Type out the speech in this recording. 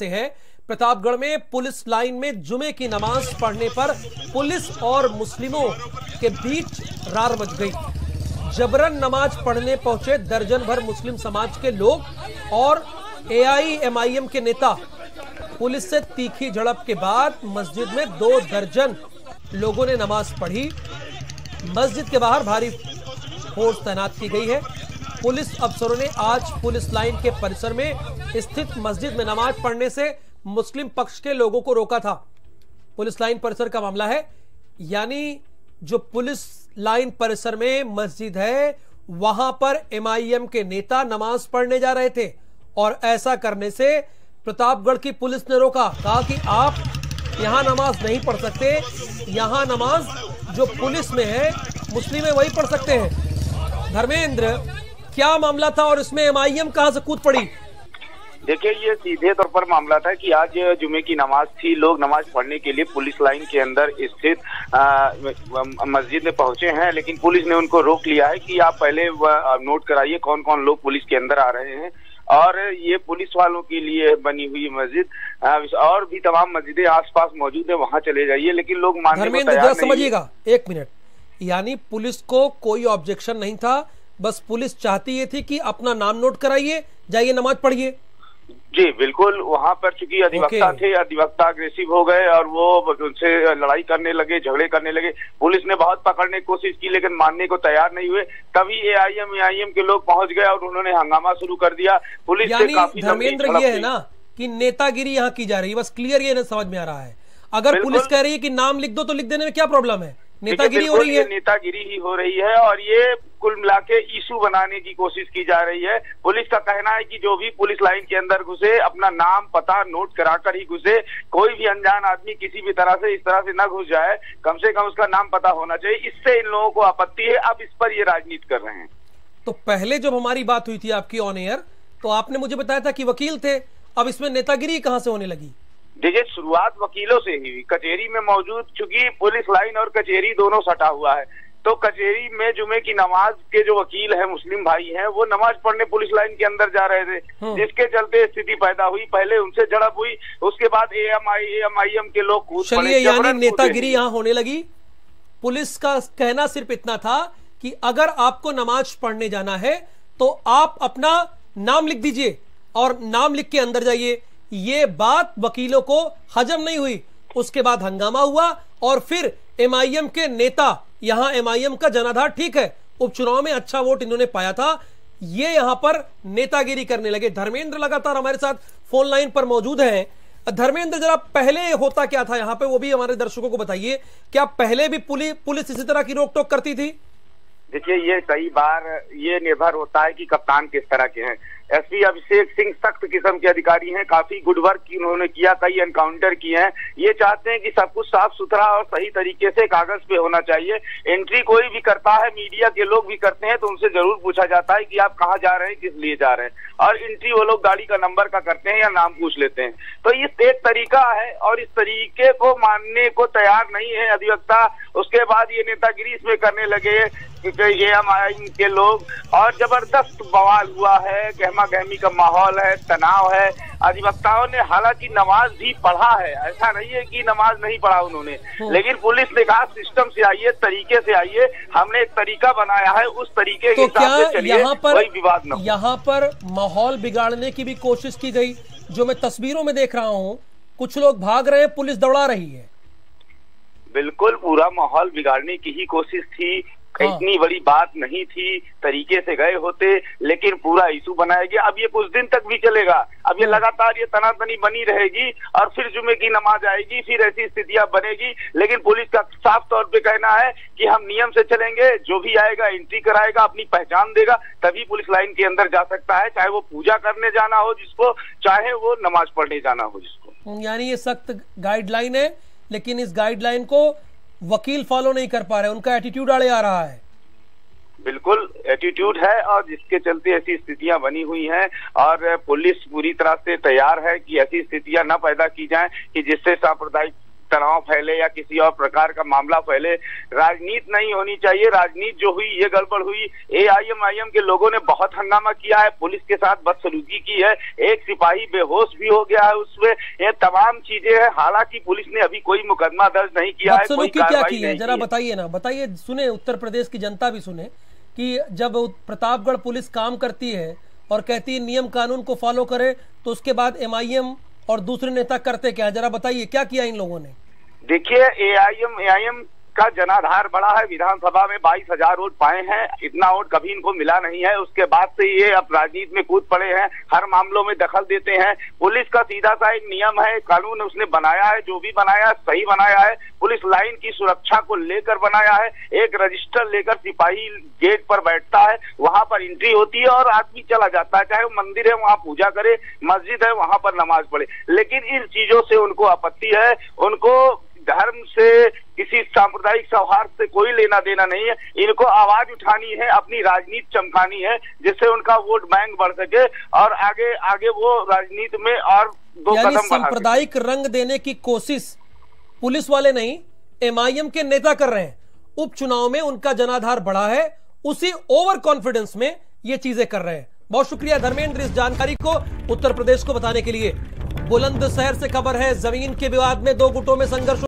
से है। प्रतापगढ़ में पुलिस लाइन में जुमे की नमाज़ पढ़ने पर पुलिस और मुस्लिमों के बीच रार मच गई। जबरन नमाज़ पढ़ने पहुँचे दर्जन भर मुस्लिम समाज के लोग और एआईएमआईएम के नेता। पुलिस से तीखी झड़प के बाद मस्जिद में दो दर्जन लोगों ने नमाज़ पढ़ी। मस्जिद के बाहर भारी फोर्स तैनात की गई है। पुलिस अफसरों ने आज पुलिस लाइन के परिसर में स्थित मस्जिद में नमाज़ पढ़ने से मुस्लिम पक्ष के लोगों को रोका था। पुलिस लाइन परिसर का मामला है। यानी जो पुलिस लाइन परिसर में मस्जिद है, वहाँ पर एमआईएम के नेता नमाज़ पढ़ने जा रहे थे और ऐसा करने से प्रतापगढ़ की पुलिस ने रोका। कहा कि आप यहाँ नमाज़ नहीं पढ़ सकते। यहाँ नमाज़ जो पुलिस में है, मुस्लिम है वही पढ़ सकते हैं। धर्मेंद्र, क्या मामला था और इसमें एमआईएम कहाँ से कूद पड़ी? देखिए ये सीधे तौर पर मामला था कि आज जुमे की नमाज़ थी। लोग नमाज़ पढ़ने के लिए पुलिस लाइन के अंदर स्थित मस्जिद में पहुँचे हैं लेकिन पुलिस ने उनको रोक लिया है कि आप पहले नोट कराइए कौन कौन लोग पुलिस के अंदर आ रहे हैं। और ये पुलिस वालों के लिए बनी हुई मस्जिद और भी तमाम मस्जिदें आसपास मौजूद है वहाँ चले जाइए लेकिन लोग मानने को समझिएगा। एक मिनट। यानी पुलिस को कोई ऑब्जेक्शन नहीं था बस पुलिस चाहती ये थी कि अपना नाम नोट कराइए जाइए नमाज़ पढ़िए। जी बिल्कुल वहाँ पर चूँकि अधिवक्ता थे अधिवक्ता अग्रेसिव हो गए और वो उनसे लड़ाई करने लगे झगड़े करने लगे। पुलिस ने बहुत पकड़ने की कोशिश की लेकिन मानने को तैयार नहीं हुए। तभी एआईएम एआईएम के लोग पहुँच गए और उन्होंने हंगामा शुरू कर दिया। पुलिस यानी धर्मेंद्र ये है ना कि नेतागिरी यहाँ की जा रही है बस क्लियर ये समझ में आ रहा है। अगर पुलिस कह रही है कि नाम लिख दो तो लिख देने में क्या प्रॉब्लम है? नेतागिरी हो रही है। नेतागिरी ही हो रही है और ये कुल मिला के इशू बनाने की कोशिश की जा रही है। पुलिस का कहना है कि जो भी पुलिस लाइन के अंदर घुसे अपना नाम पता नोट कराकर ही घुसे कोई भी अनजान आदमी किसी भी तरह से इस तरह से न घुस जाए कम से कम उसका नाम पता होना चाहिए। इससे इन लोगों को आपत्ति है अब इस पर ये राजनीति कर रहे हैं। तो पहले जब हमारी बात हुई थी आपकी ऑन एयर तो आपने मुझे बताया था कि वकील थे अब इसमें नेतागिरी कहाँ से होने लगी? देखिए शुरुआत वकीलों से ही हुई। कचेरी में मौजूद चूँकि पुलिस लाइन और कचेरी दोनों सटा हुआ है तो कचेरी में जुमे की नमाज़ के जो वकील है मुस्लिम भाई हैं वो नमाज़ पढ़ने पुलिस लाइन के अंदर जा रहे थे हाँ। जिसके चलते स्थिति पैदा हुई। पहले उनसे झड़प हुई उसके बाद A M I A M I M के लोग कूद चलिए यानी नेतागिरी यहाँ होने लगी। पुलिस का कहना सिर्फ़ इतना था कि अगर आपको नमाज़ पढ़ने जाना है तो आप अपना नाम लिख दीजिए और नाम लिख के अंदर जाइए। ये बात वकीलों को हजम नहीं हुई। उसके बाद हंगामा हुआ और फिर एमआईएम के नेता, यहाँ एमआईएम का जनाधार ठीक है, उपचुनाव में अच्छा वोट इन्होंने पाया था। ये यहाँ पर नेतागिरी करने लगे। धर्मेंद्र लगातार हमारे साथ फ़ोन लाइन पर मौजूद हैं। धर्मेंद्र, जरा पहले होता क्या था यहाँ पे? वो भी हमारे दर्शकों को बताइए। क्या पहले भी पुलिस पुलिस इसी तरह की रोक टोक करती थी? देखिए, ये कई बार ये निर्भर होता है कि कप्तान किस तरह के हैं। एसपी अभिषेक सिंह सख्त किस्म के अधिकारी हैं, काफ़ी गुड वर्क उन्होंने किया, कई एनकाउंटर किए हैं। ये चाहते हैं कि सब कुछ साफ़ सुथरा और सही तरीके से कागज़ पे होना चाहिए। एंट्री कोई भी करता है मीडिया के लोग भी करते हैं तो उनसे ज़रूर पूछा जाता है कि आप कहाँ जा रहे हैं, किस लिए जा रहे हैं। और एंट्री वो लोग गाड़ी का नंबर का करते हैं या नाम पूछ लेते हैं। तो इस एक तरीका है और इस तरीके को मानने को तैयार नहीं है अधिवक्ता। उसके बाद ये नेतागिरी इसमें करने लगे ये हमारे के लोग। और ज़बरदस्त बवाल हुआ है गहमा गहमी का माहौल है तनाव है। अधिवक्ताओं ने हालाँकि नमाज़ भी पढ़ा है। ऐसा नहीं है कि नमाज़ नहीं पढ़ा उन्होंने। हाँ। लेकिन पुलिस ने कहा सिस्टम से आइए तरीके से आइए। हमने एक तरीका बनाया है उस तरीके तो के हिसाब से चलिए कोई विवाद न यहाँ पर माहौल बिगाड़ने की भी कोशिश की गई जो मैं तस्वीरों में देख रहा हूँ। कुछ लोग भाग रहे हैं पुलिस दौड़ा रही है। बिल्कुल पूरा माहौल बिगाड़ने की ही कोशिश थी। हाँ। इतनी बड़ी बात नहीं थी तरीके से गए होते लेकिन पूरा इशू बनाया गया अब ये कुछ दिन तक भी चलेगा अब ये हाँ। लगातार ये तनातनी बनी रहेगी और फिर जुमे की नमाज़ आएगी फिर ऐसी स्थितियाँ बनेगी लेकिन पुलिस का साफ़ तौर पे कहना है कि हम नियम से चलेंगे जो भी आएगा एंट्री कराएगा अपनी पहचान देगा तभी पुलिस लाइन के अंदर जा सकता है चाहे वो पूजा करने जाना हो जिसको चाहे वो नमाज़ पढ़ने जाना हो जिसको यानी ये सख्त गाइडलाइन है लेकिन इस गाइडलाइन को वकील फॉलो नहीं कर पा रहे, उनका एटीट्यूड आड़े आ रहा है। बिल्कुल एटीट्यूड है और जिसके चलते ऐसी स्थितियाँ बनी हुई हैं और पुलिस पूरी तरह से तैयार है कि ऐसी स्थितियाँ न पैदा की जाएँ कि जिससे सांप्रदायिक तनाव फैले या किसी और प्रकार का मामला फैले राजनीति नहीं होनी चाहिए। राजनीति जो हुई ये गड़बड़ हुई। एआईएम के लोगों ने बहुत हंगामा किया है। पुलिस के साथ बदसलूकी की है। एक सिपाही बेहोश भी हो गया है उसमें। ये तमाम चीज़ें हैं। हालाँकि पुलिस ने अभी कोई मुकदमा दर्ज नहीं किया है कोई क्या की है? जरा बताइए ना बताइए। सुने उत्तर प्रदेश की जनता भी सुने कि जब प्रतापगढ़ पुलिस काम करती है और कहती है नियम कानून को फॉलो करे तो उसके बाद एमआईएम और दूसरे नेता करते क्या जरा बताइए, क्या किया इन लोगों ने? देखिए एआईएम एआईएम का जनाधार बड़ा है, विधानसभा में बाईस हज़ार वोट पाए हैं, इतना वोट कभी इनको मिला नहीं है। उसके बाद से ये अब राजनीति में कूद पड़े हैं, हर मामलों में दखल देते हैं। पुलिस का सीधा सा एक नियम है, कानून उसने बनाया है, जो भी बनाया, सही बनाया है। पुलिस लाइन की सुरक्षा को लेकर बनाया है, एक रजिस्टर लेकर सिपाही गेट पर बैठता है, वहाँ पर एंट्री होती है और आदमी चला जाता है। चाहे वो मंदिर है, वहाँ पूजा करे, मस्जिद है, वहाँ पर नमाज़ पढ़े। लेकिन इन चीज़ों से उनको आपत्ति है, उनको धर्म से किसी सांप्रदायिक सौहार्द से कोई लेना देना नहीं है। इनको आवाज़ उठानी है अपनी राजनीति चमकानी है जिससे उनका वोट बैंक बढ़ सके और आगे आगे वो राजनीति में और दो कदम सांप्रदायिक रंग देने की कोशिश पुलिस वाले नहीं एमआईएम के नेता कर रहे हैं। उपचुनाव में उनका जनाधार बढ़ा है उसी ओवर कॉन्फिडेंस में ये चीज़ें कर रहे हैं। बहुत शुक्रिया धर्मेंद्र इस जानकारी को उत्तर प्रदेश को बताने के लिए। बुलंदशहर से खबर है ज़मीन के विवाद में दो गुटों में संघर्ष